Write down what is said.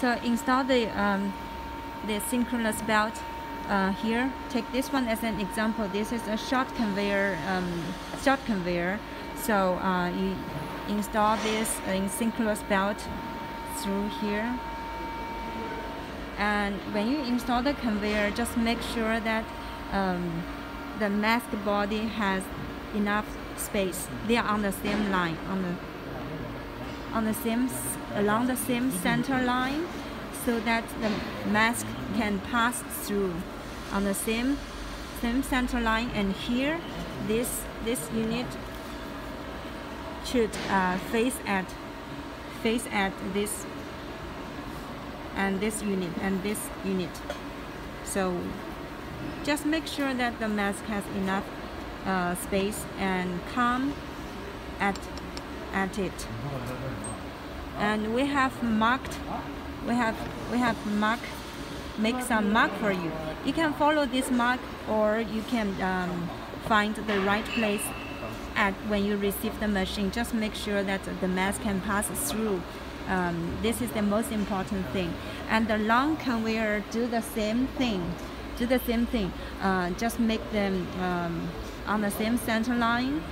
So install the um, the synchronous belt uh, here. Take this one as an example. This is a short conveyor, um, short conveyor. So uh, you install this in synchronous belt through here. And when you install the conveyor, just make sure that um, the mask body has enough space. They are on the same line, on the on the same along the same center line, so that the mask can pass through on the same same center line. And here, this this unit should uh, face at face at this and this unit and this unit. So just make sure that the mask has enough uh, space and come at at it. And we have marked, we have we have mark, make some mark for you. You can follow this mark or you can um, find the right place at when you receive the machine. Just make sure that the mask can pass through. Um, this is the most important thing. And the long conveyor do the same thing. Do the same thing. Uh, just make them um, on the same center line